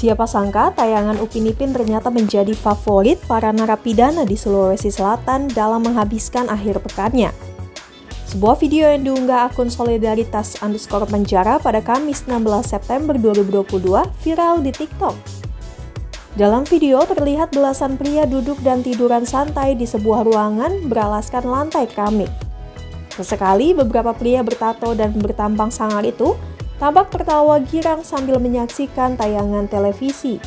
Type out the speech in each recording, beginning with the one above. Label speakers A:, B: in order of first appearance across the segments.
A: Siapa sangka tayangan Upin Ipin ternyata menjadi favorit para narapidana di Sulawesi Selatan dalam menghabiskan akhir pekannya. Sebuah video yang diunggah akun solidaritas underscore penjara pada Kamis 16 September 2022 viral di TikTok. Dalam video terlihat belasan pria duduk dan tiduran santai di sebuah ruangan beralaskan lantai keramik. Sesekali beberapa pria bertato dan bertampang sangar itu tampak tertawa girang sambil menyaksikan tayangan televisi.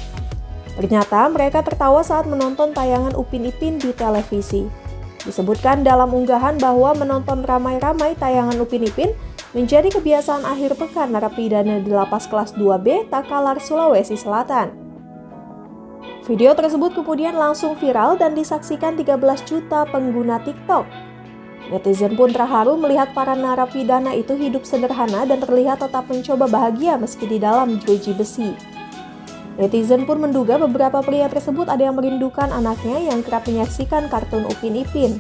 A: Ternyata mereka tertawa saat menonton tayangan Upin Ipin di televisi. Disebutkan dalam unggahan bahwa menonton ramai-ramai tayangan Upin Ipin menjadi kebiasaan akhir pekan narapidana di lapas kelas 2B Takalar, Sulawesi Selatan. Video tersebut kemudian langsung viral dan disaksikan 13 juta pengguna TikTok. Netizen pun terharu melihat para narapidana itu hidup sederhana dan terlihat tetap mencoba bahagia meski di dalam jeruji besi. Netizen pun menduga beberapa pria tersebut ada yang merindukan anaknya yang kerap menyaksikan kartun Upin Ipin.